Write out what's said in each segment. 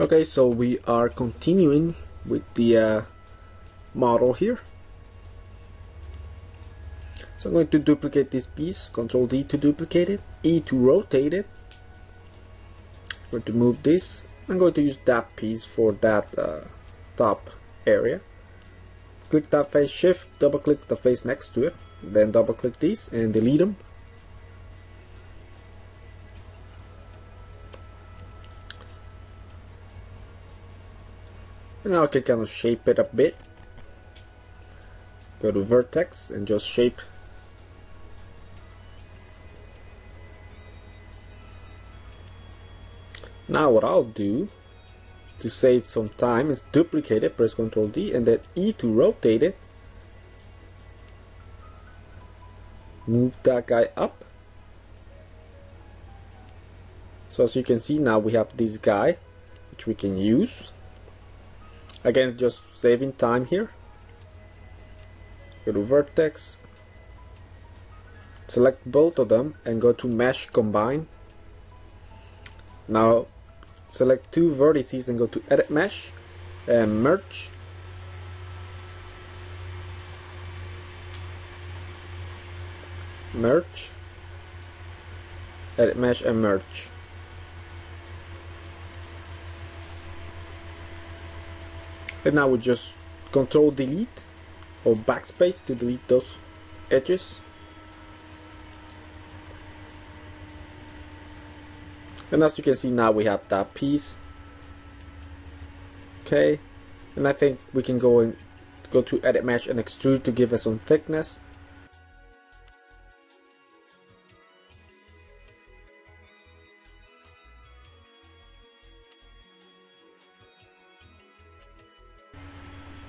Okay, so we are continuing with the uh, model here. So I'm going to duplicate this piece, Control D to duplicate it, E to rotate it. I'm going to move this. I'm going to use that piece for that uh, top area. Click that face, Shift, double click the face next to it, then double click these and delete them. Now I can kind of shape it a bit. Go to vertex and just shape. Now what I'll do to save some time is duplicate it, press Ctrl D and then E to rotate it. Move that guy up. So as you can see now we have this guy which we can use again just saving time here. Go to vertex. Select both of them and go to mesh combine. Now select two vertices and go to edit mesh and merge. Merge. Edit mesh and merge and now we just control delete or backspace to delete those edges. And as you can see now we have that piece. Okay. And I think we can go and go to edit mesh and extrude to give us some thickness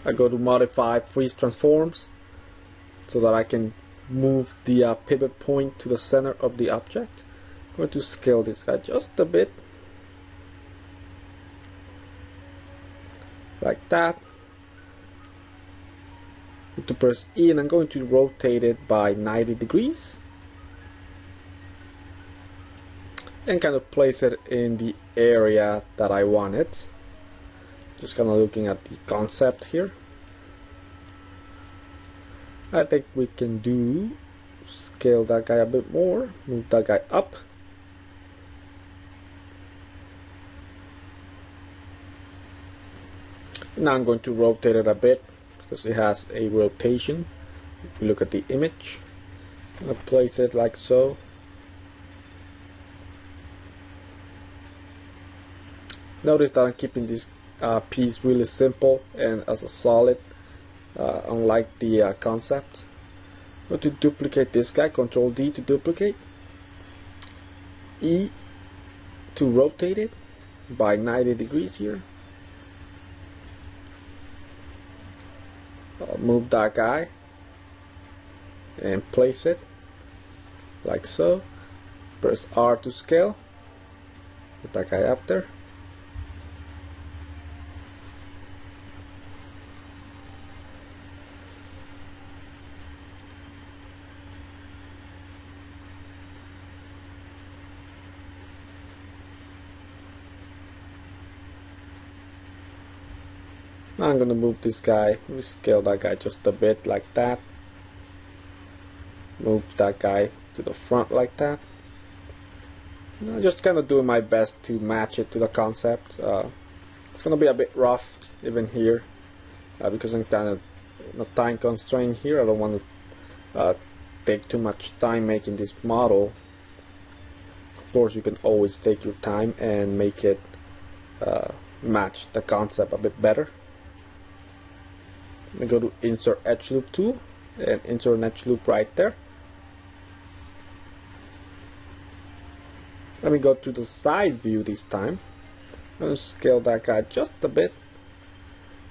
I go to modify freeze transforms so that I can move the uh, pivot point to the center of the object. I'm going to scale this guy just a bit. Like that. To press E and I'm going to rotate it by 90 degrees. And kind of place it in the area that I want it just kind of looking at the concept here. I think we can do scale that guy a bit more move that guy up. Now I'm going to rotate it a bit because it has a rotation. If look at the image i place it like so. Notice that I'm keeping this uh, piece really simple and as a solid uh, unlike the uh, concept. Go to duplicate this guy control D to duplicate. E to rotate it by 90 degrees here. I'll move that guy and place it like so. Press R to scale. Put that guy up there I'm gonna move this guy, let me scale that guy just a bit like that. Move that guy to the front like that. I'm just kind of doing my best to match it to the concept. Uh, it's gonna be a bit rough even here uh, because I'm kind of a time constraint here. I don't want to uh, take too much time making this model. Of course, you can always take your time and make it uh, match the concept a bit better. Let me go to insert edge loop tool and insert an edge loop right there. Let me go to the side view this time. I'm gonna scale that guy just a bit.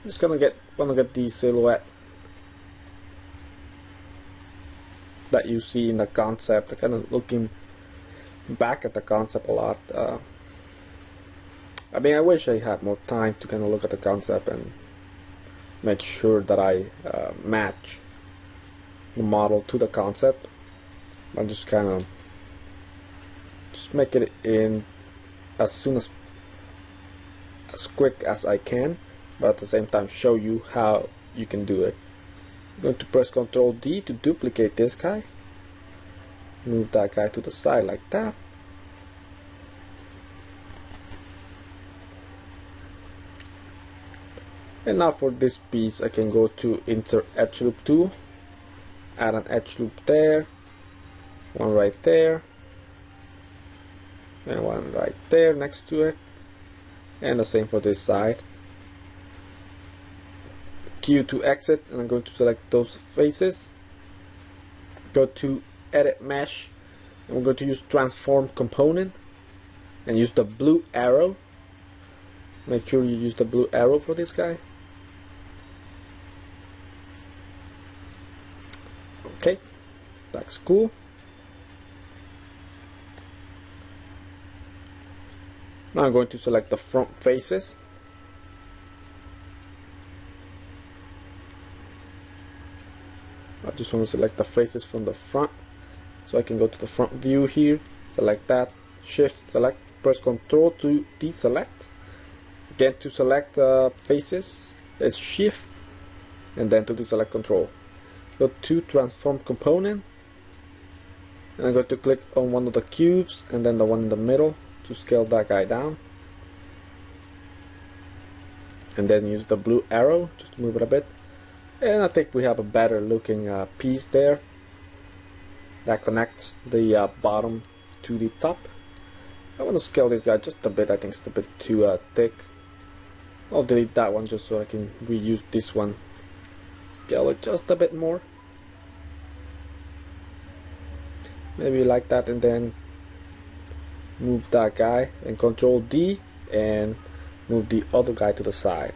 I'm just gonna get wanna get the silhouette that you see in the concept. kind of looking back at the concept a lot. Uh, I mean, I wish I had more time to kind of look at the concept and make sure that I uh, match the model to the concept. I'm just kind of just make it in as soon as as quick as I can but at the same time show you how you can do it. I'm going to press Ctrl D to duplicate this guy. Move that guy to the side like that and now for this piece I can go to insert edge loop 2 add an edge loop there. One right there. And one right there next to it. And the same for this side. Q to exit and I'm going to select those faces. Go to edit mesh. And we're going to use transform component. And use the blue arrow. Make sure you use the blue arrow for this guy okay that's cool. Now I'm going to select the front faces. I just want to select the faces from the front so I can go to the front view here select that shift select press control to deselect. Again to select uh, faces it's shift and then to deselect control go to transform component. And I'm going to click on one of the cubes and then the one in the middle to scale that guy down. And then use the blue arrow just to move it a bit. And I think we have a better looking uh, piece there that connects the uh, bottom to the top. I want to scale this guy just a bit I think it's a bit too uh, thick. I'll delete that one just so I can reuse this one. Scale it just a bit more maybe like that and then move that guy and control D and move the other guy to the side.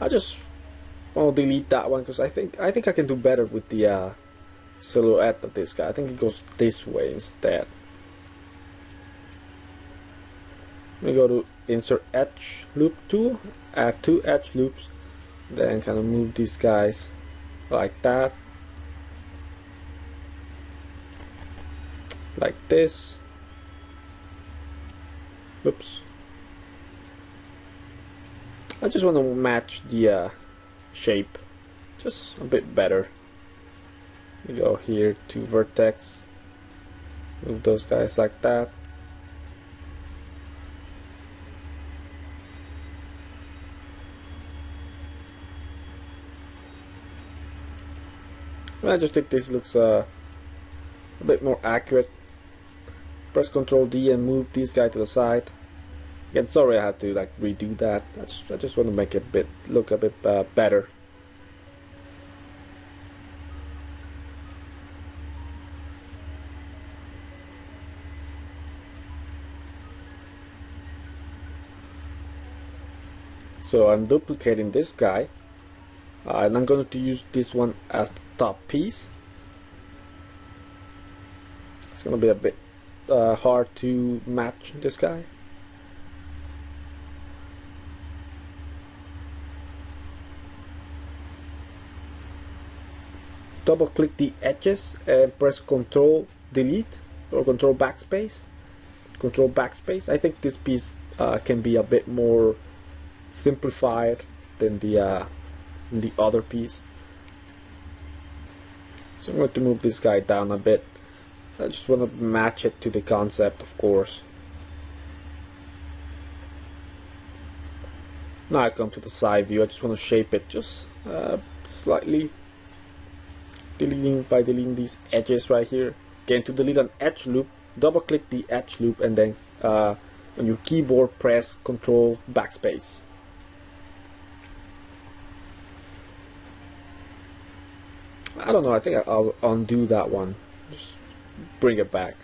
I just want to delete that one because I think I think I can do better with the uh, silhouette of this guy. I think it goes this way instead. We go to insert edge loop tool add two edge loops then kind of move these guys like that. Like this. Oops. I just want to match the uh, shape just a bit better. We go here to vertex move those guys like that I just think this looks uh, a bit more accurate. Press Ctrl D and move this guy to the side. Again, sorry I had to like redo that. I just, I just want to make it a bit look a bit uh, better. So I'm duplicating this guy and I'm going to use this one as the top piece. It's going to be a bit uh, hard to match this guy. Double click the edges and press control delete or control backspace. Control backspace. I think this piece uh, can be a bit more simplified than the uh, the other piece. So I'm going to move this guy down a bit. I just want to match it to the concept, of course. Now I come to the side view, I just want to shape it just uh, slightly. Deleting by deleting these edges right here. Again, to delete an edge loop, double click the edge loop and then uh, on your keyboard press Control Backspace. I don't know. I think I'll undo that one. Just bring it back.